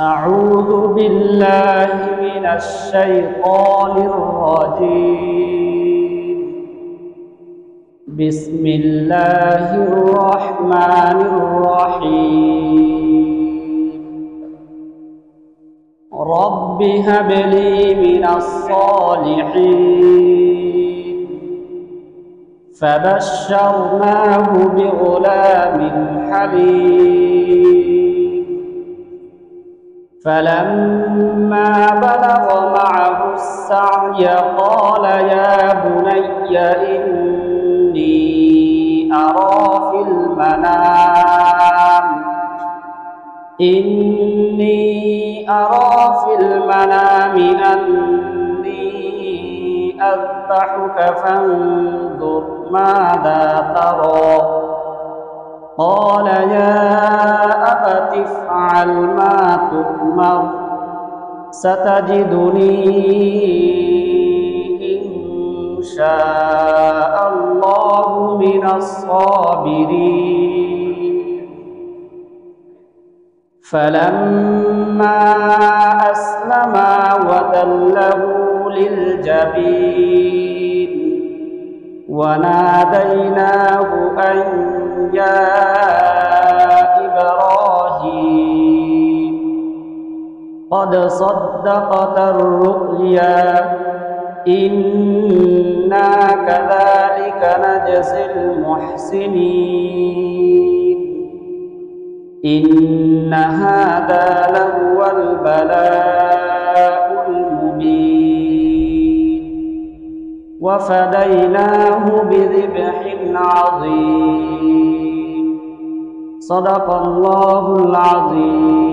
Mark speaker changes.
Speaker 1: أعوذ بالله من الشيطان الرجيم. بسم الله الرحمن الرحيم. رب هب لي من الصالحين. فبشرناه بغلام حليم. فلما بلغ معه السعي قال يا بني إني أرى في المنام إني أرى في المنام أني أذبحك فانظر ماذا ترى. قال يا أبت افعل ستجدني إن شاء الله من الصابرين. فلما أسلما وتله للجبين وناديناه قد صدقت الرؤيا. إنا كذلك نجزي المحسنين. إن هذا لهو البلاء المبين. وفديناه بذبح عظيم. صدق الله العظيم.